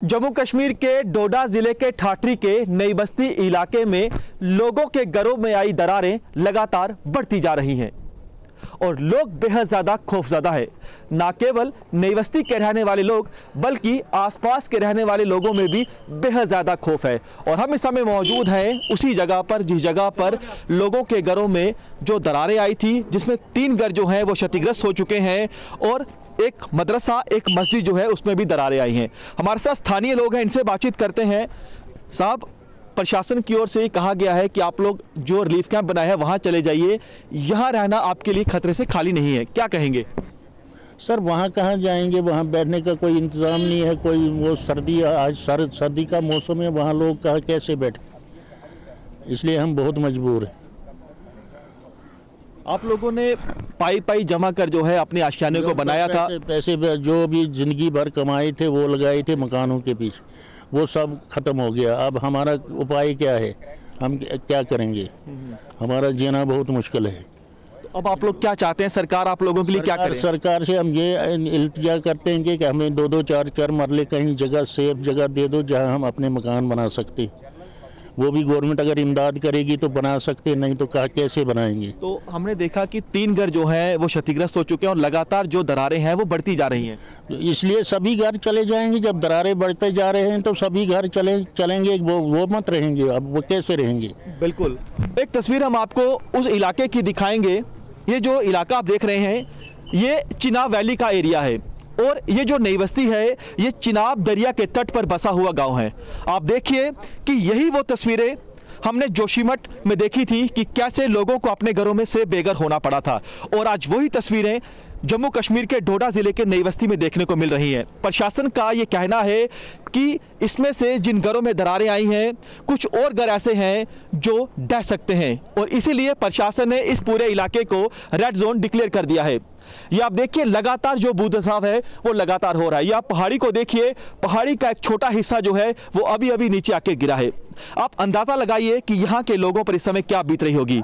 जम्मू कश्मीर के डोडा ज़िले के ठाठरी के नई बस्ती इलाके में लोगों के घरों में आई दरारें लगातार बढ़ती जा रही हैं। और लोग बेहद ज़्यादा खौफजदा है। ना केवल नई बस्ती के रहने वाले लोग, बल्कि आसपास के रहने वाले लोगों में भी बेहद ज़्यादा खौफ है। और हम इस समय मौजूद हैं उसी जगह पर, जिस जगह पर लोगों के घरों में जो दरारें आई थी, जिसमें तीन घर जो हैं, वो क्षतिग्रस्त हो चुके हैं। और एक मदरसा, एक मस्जिद जो है, उसमें भी दरारें आई हैं। हमारे साथ स्थानीय लोग हैं, इनसे बातचीत करते हैं। साहब, प्रशासन की ओर से ये कहा गया है कि आप लोग जो रिलीफ कैंप बनाया है, वहाँ चले जाइए। यहाँ रहना आपके लिए खतरे से खाली नहीं है। क्या कहेंगे? सर, वहाँ कहाँ जाएँगे? वहाँ बैठने का कोई इंतज़ाम नहीं है। कोई वो सर्दी, आज सर्द सर्दी का मौसम है, वहाँ लोग कहाँ, कैसे बैठे? इसलिए हम बहुत मजबूर हैं। आप लोगों ने पाई पाई जमा कर जो है अपने आशियाने को बनाया था? पैसे, पैसे जो भी ज़िंदगी भर कमाए थे वो लगाए थे मकानों के पीछे वो सब खत्म हो गया। अब हमारा उपाय क्या है? हम क्या करेंगे? हमारा जीना बहुत मुश्किल है। तो अब आप लोग क्या चाहते हैं? सरकार आप लोगों के लिए क्या सरकार, करे? सरकार से हम ये इल्तजा करते हैं कि हमें दो दो चार चार मरले कहीं जगह सेफ़ जगह दे दो जहाँ हम अपने मकान बना सकते। हैं वो भी गवर्नमेंट अगर इमदाद करेगी तो बना सकते नहीं तो कहा कैसे बनाएँगे? तो हमने देखा कि तीन घर जो है वो क्षतिग्रस्त हो चुके हैं और लगातार जो दरारें हैं वो बढ़ती जा रही हैं। इसलिए सभी घर चले जाएँगे जब दरारें बढ़ते जा रहे हैं तो सभी घर चले चलेंगे वो वो मत रहेंगे अब वो कैसे रहेंगे? बिल्कुल। एक तस्वीर हम आपको उस इलाके की दिखाएँगे। ये जो इलाका आप देख रहे हैं ये चिनाब वैली का एरिया है। और ये जो नई बस्ती है, ये चिनाब दरिया के तट पर बसा हुआ गाँव है। आप देखिए कि यही वो तस्वीरें हमने जोशीमठ में देखी थी कि कैसे लोगों को अपने घरों में से बेघर होना पड़ा था। और आज वही तस्वीरें जम्मू कश्मीर के डोडा ज़िले के नई बस्ती में देखने को मिल रही हैं। प्रशासन का ये कहना है कि इसमें से जिन घरों में दरारें आई हैं, कुछ और घर ऐसे हैं जो डह सकते हैं। और इसीलिए प्रशासन ने इस पूरे इलाके को रेड जोन डिक्लेयर कर दिया है। ये आप देखिए, लगातार जो बूदसाव है, वो लगातार हो रहा है। ये आप पहाड़ी को देखिए, पहाड़ी का एक छोटा हिस्सा जो है, वो अभी अभी नीचे आके गिरा है। आप अंदाज़ा लगाइए कि यहाँ के लोगों पर इस समय क्या बीत रही होगी।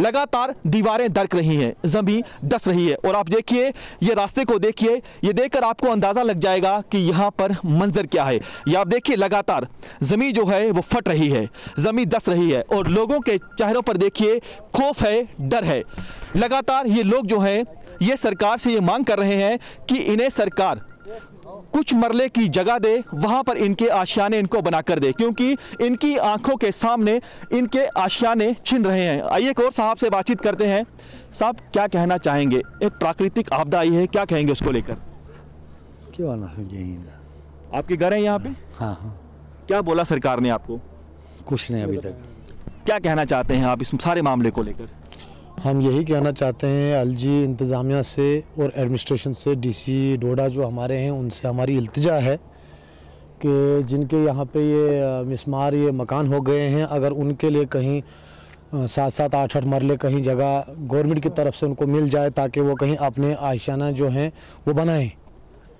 लगातार दीवारें दरक रही हैं, जमी दस रही है, और आप देखिए, ये रास्ते को देखिए, ये देखकर आपको अंदाज़ा लग जाएगा कि यहाँ पर मंजर क्या है। ये आप देखिए, लगातार जमी जो है, वो फट रही है, जमी दस रही है, और लोगों के चेहरों पर देखिए, खौफ है, डर है। लगातार ये लोग जो हैं, ये सरकार से ये मांग कर रहे हैं कि इन्हें सरकार कुछ मरले की जगह दे वहाँ पर इनके आशियाने इनको बनाकर दे क्योंकि इनकी आँखों के सामने इनके आशियाने छिन रहे हैं। आइए एक और साहब से बातचीत करते हैं। साहब क्या कहना चाहेंगे? एक प्राकृतिक आपदा आई है क्या कहेंगे उसको लेकर? क्यों आपके घर है यहाँ पे? हाँ हाँ। क्या बोला सरकार ने आपको? कुछ नहीं अभी तक। क्या कहना चाहते हैं आप इस सारे मामले को लेकर? हम यही कहना चाहते हैं एलजी इंतज़ामिया से और एडमिनिस्ट्रेशन से डीसी डोडा जो हमारे हैं उनसे हमारी इल्तिजा है कि जिनके यहाँ पे ये मिसमार ये मकान हो गए हैं अगर उनके लिए कहीं सात सात आठ आठ मरले कहीं जगह गवर्नमेंट की तरफ़ से उनको मिल जाए ताकि वो कहीं अपने आशियाना जो हैं वो बनाएँ।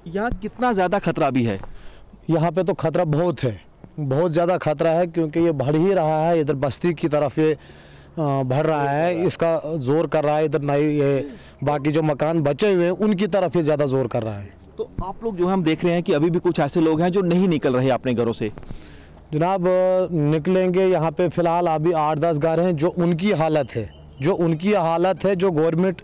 यहाँ कितना ज़्यादा खतरा भी है? यहाँ पे तो खतरा बहुत है। बहुत ज़्यादा खतरा है क्योंकि ये बढ़ ही रहा है इधर बस्ती की तरफ़ ये बढ़ रहा है इसका ज़ोर कर रहा है इधर नई ये बाकी जो मकान बचे हुए हैं उनकी तरफ़ ये ज़्यादा ज़ोर कर रहा है। तो आप लोग जो हम देख रहे हैं कि अभी भी कुछ ऐसे लोग हैं जो नहीं निकल रहे अपने घरों से। जनाब निकलेंगे यहाँ पे फ़िलहाल अभी आठ दस घर हैं जो उनकी हालत है जो उनकी हालत है जो गवर्नमेंट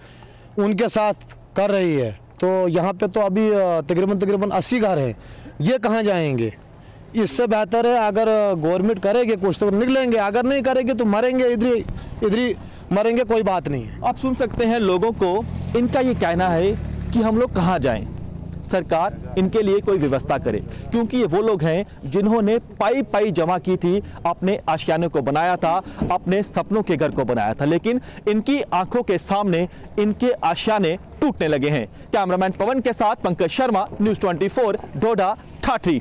उनके साथ कर रही है। तो यहाँ पे तो अभी तकरीबन तकरीबन अस्सी घर हैं। ये कहाँ जाएँगे? इससे बेहतर है, अगर गवर्नमेंट करेगी, कुछ तो निकलेंगे, अगर नहीं करेगी तो मरेंगे, इधर इधर मरेंगे, कोई बात नहीं है। आप सुन सकते हैं लोगों को, इनका ये कहना है कि हम लोग कहाँ जाएँ? सरकार इनके लिए कोई व्यवस्था करे, क्योंकि ये वो लोग हैं जिन्होंने पाई पाई जमा की थी, अपने आशियाने को बनाया था, अपने सपनों के घर को बनाया था, लेकिन इनकी आँखों के सामने इनके आशियाने टूटने लगे हैं। कैमरामैन पवन के साथ पंकज शर्मा, न्यूज़ 24 डोडा ठाठी